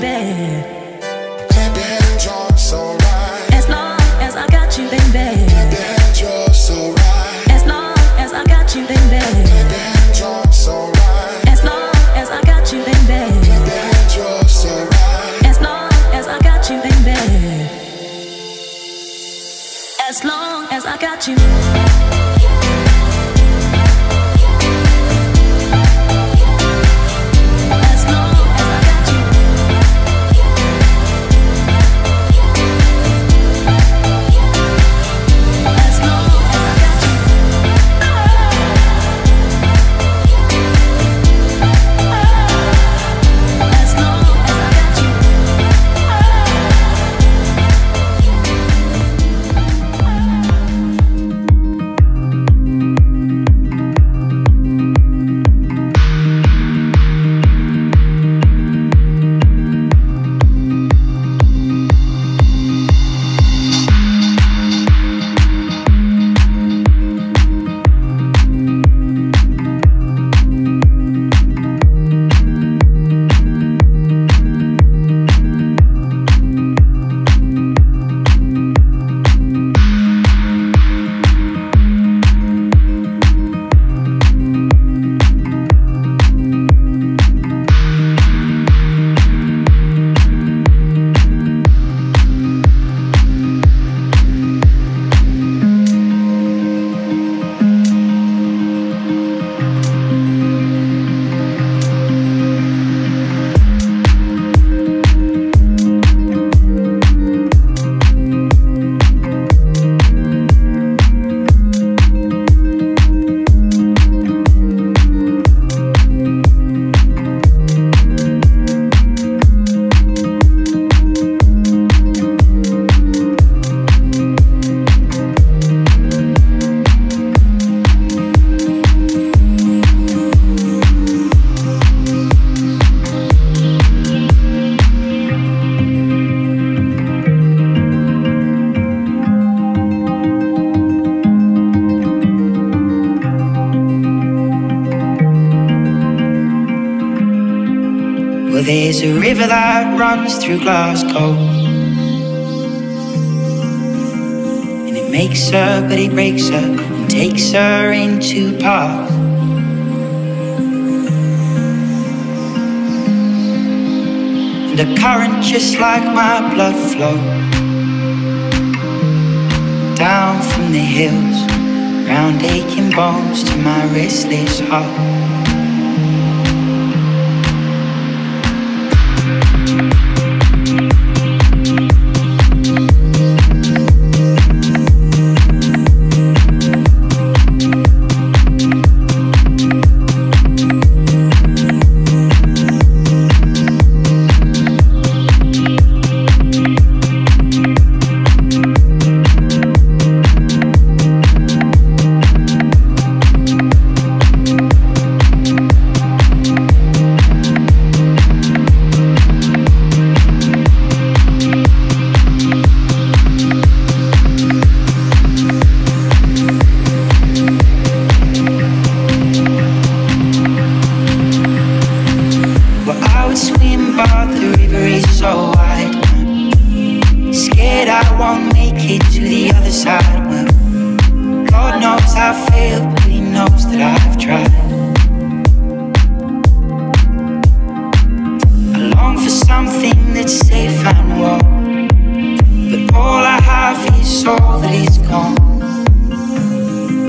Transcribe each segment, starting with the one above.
bed. there's a river that runs through Glasgow. And it makes her, but it breaks her, and takes her into parts. And the current, just like my blood flow, down from the hills, round aching bones to my restless heart. so wide. Scared I won't make it to the other side. Well, God knows I failed, but He knows that I've tried. I long for something that's safe and warm, but all I have is all that is gone.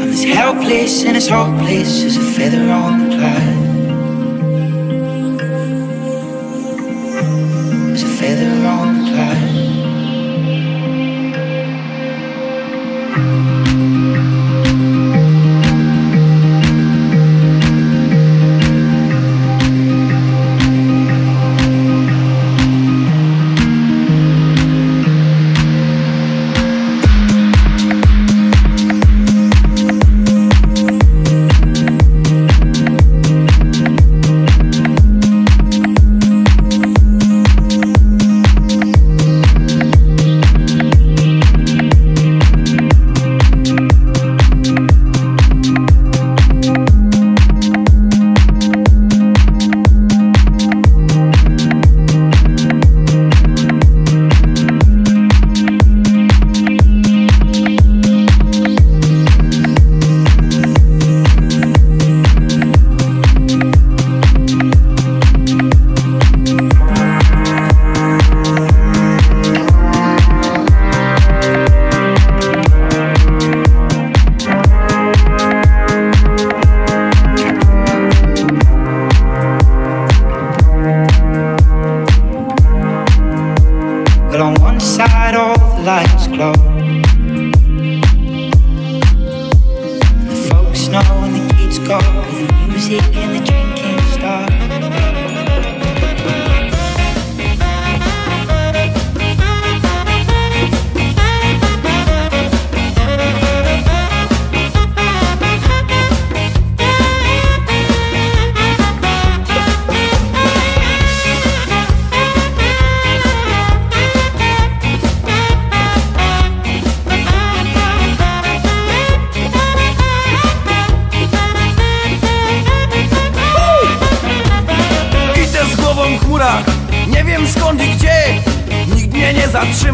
I'm as helpless and as hopeless as a feather on the Clyde. high.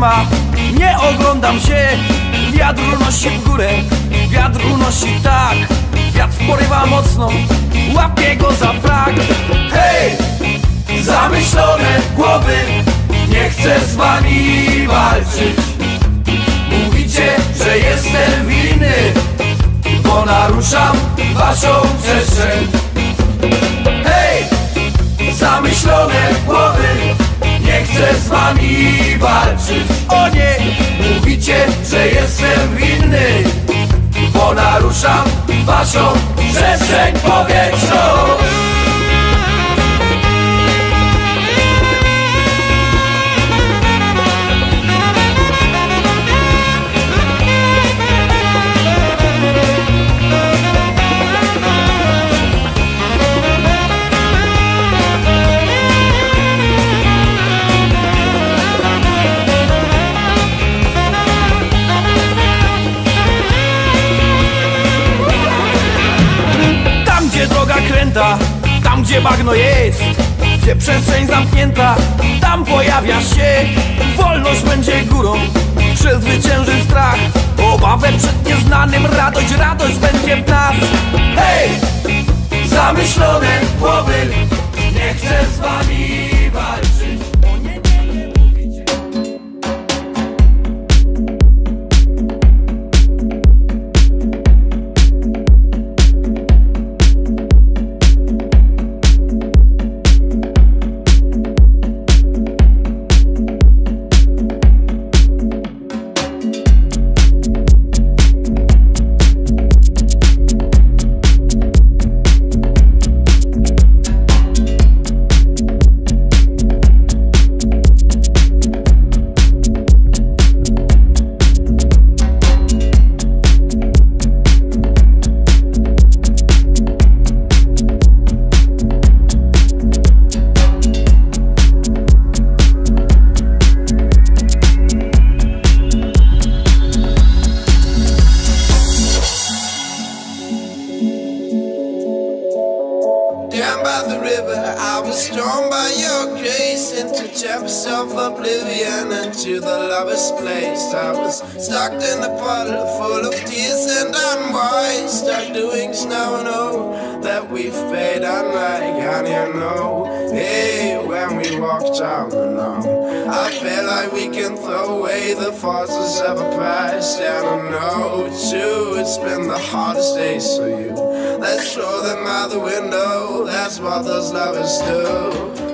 ma. Nie oglądam się. Wiatr unosi w górę Wiatr unosi tak. Wiatr porywa mocno Łapie go za frak. Hej! Zamyślone głowy Nie chcę z wami walczyć. Mówicie, że jestem winny Bo naruszam waszą przestrzeń. Hej! Zamyślone głowy chcę z wami walczyć. O nie, mówicie, że jestem winny Bo naruszam waszą przestrzeń powietrzną. gdzie bagno jest Gdzie przestrzeń zamknięta, tam pojawia się. Wolność będzie górą, przezwycięży strach. Obawę przed nieznanym, radość, radość będzie w nas. Hej! Zamyślone głowy, nie chcę z wami walczyć. eyes, throw them out the window. That's what those lovers do.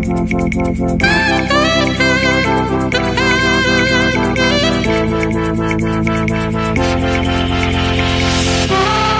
Thank you.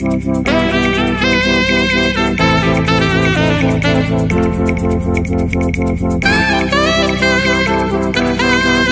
Thank you.